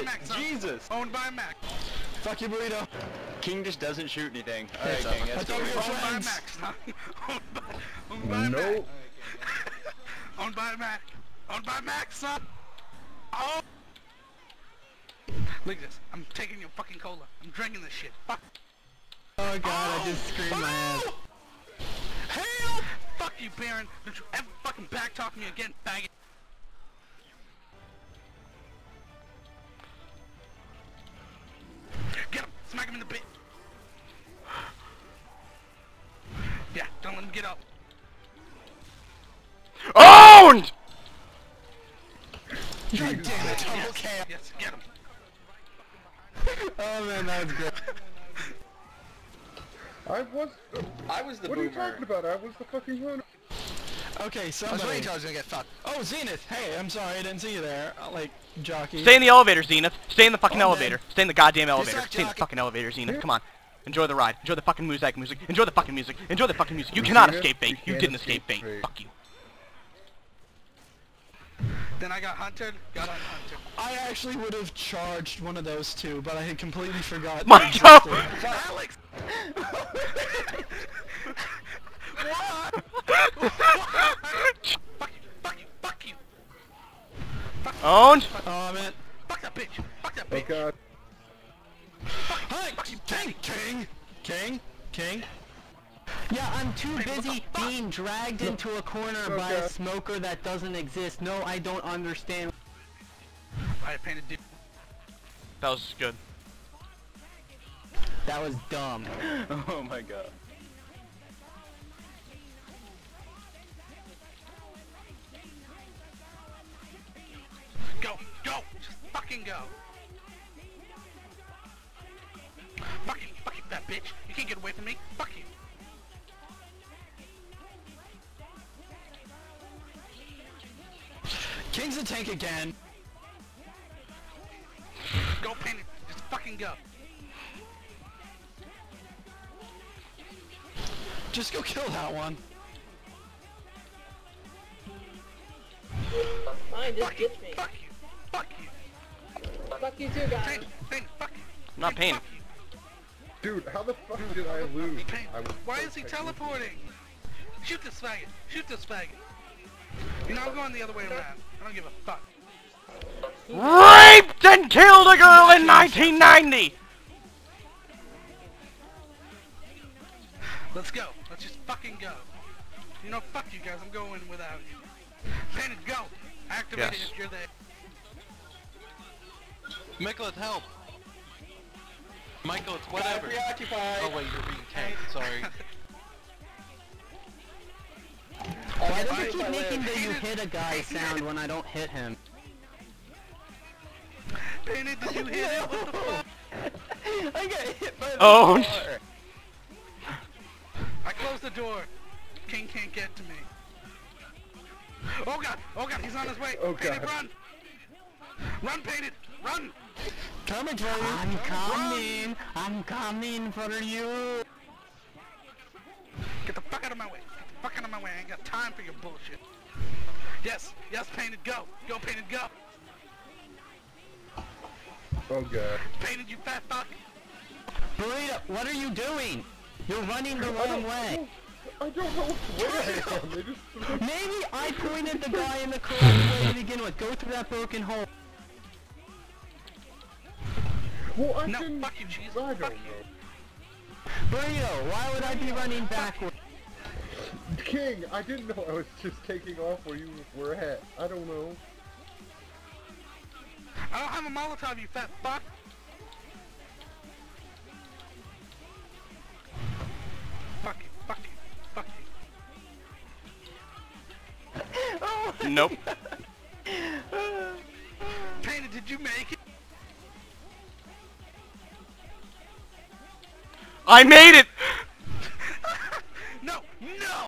it. Max. Jesus. Owned by Max. Fuck you, burrito. King just doesn't shoot anything. Alright, son. King, I that's thought we were Owned by friends. Max. Owned by, owned by Max. Nope. Owned by Max. Owned by Max, son. Oh. Look at this. I'm taking your fucking cola. I'm drinking this shit. Fuck. Oh god, I oh. just screamed my oh. ass. Hell! Fuck you, Baron. Don't you ever fucking backtalk me again, faggot. Let him get up. Owned! God damn it. Yes, Okay. yes, get him. Oh man, that was great. I was. I was the What are you talking about? I was the fucking runner. Okay, so I was somebody. waiting until I was gonna get fucked. Oh, Zenith. Hey, I'm sorry, I didn't see you there. Uh, Like, jockey. Stay in the elevator, Zenith. Stay in the fucking Oh, elevator. man. Stay in the goddamn elevator. suck, Stay in the fucking elevator, Zenith. Come on. Enjoy the ride. Enjoy the fucking music, music. Enjoy the fucking music. Enjoy the fucking music. You cannot escape fate. you You didn't escape escape fate. fate. Fuck you. Then I got hunted, got unhunted. I actually would have charged one of those two, but I had completely forgotten. My God. existed. Alex! fuck you, fuck you, fuck you! Owned. Oh man. Fuck that bitch! Fuck that Oh bitch! god. Hi, King, King, King, King. Yeah, I'm too busy being dragged into a corner by a smoker that doesn't exist. No, I don't understand. I painted deep. That was good. That was dumb. Oh my god. Go, go! Just fucking go! Fuck you, fuck you, fat bitch! You can't get away from me! Fuck you! King's a tank again. Go paint it! Just fucking go! Just go kill that one. Fine, just Fuck you! ditch me. Fuck you! Fuck you! Fuck you too, guys. Paint, paint, fuck you! I'm not Paint, paying. fuck you. Dude, how the fuck did I lose? I was Why so is he technically- teleporting? Shoot this faggot! Shoot this faggot! You know, I'm going the other way around. I don't give a fuck. Raped and killed a girl in 1990. Let's go. Let's just fucking go. You know, fuck you guys. I'm going without you. Painted, go. Activate Yes. it if you're there. Michael, help! Michael, it's whatever. Preoccupied. Oh wait, you're being tanked. Sorry. Why does it keep making the you hit a guy sound when I don't hit him? Painted, did you hit him? What the fuck? I got hit by the Owned. car. I closed the door. King can't get to me. Oh god! Oh god! He's on his way! Oh, Painted, God. run! Run, Painted! Run! Coming for you. I'm coming. I'm coming for you. Get the fuck out of my way! Get the fuck out of my way! I ain't got time for your bullshit. Yes! Yes, Painted, go! Go, Painted, go! Oh god. Painted, you fat fuck! Burrito, what are you doing? You're running the wrong way. I don't know which way I am. Maybe I pointed the guy in the correct way to begin with. Go through that broken hole. Well, I No, didn't. fuck you, cheese. I don't Fuck know. you. Burrito, why would I be running backward? King, I didn't know I was just taking off where you were at. I don't know. I don't have a Molotov, you fat fuck! Fuck you, fuck you, fuck you. Nope. Painted, did you make it? I made it. No, no!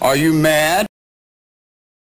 Are you mad?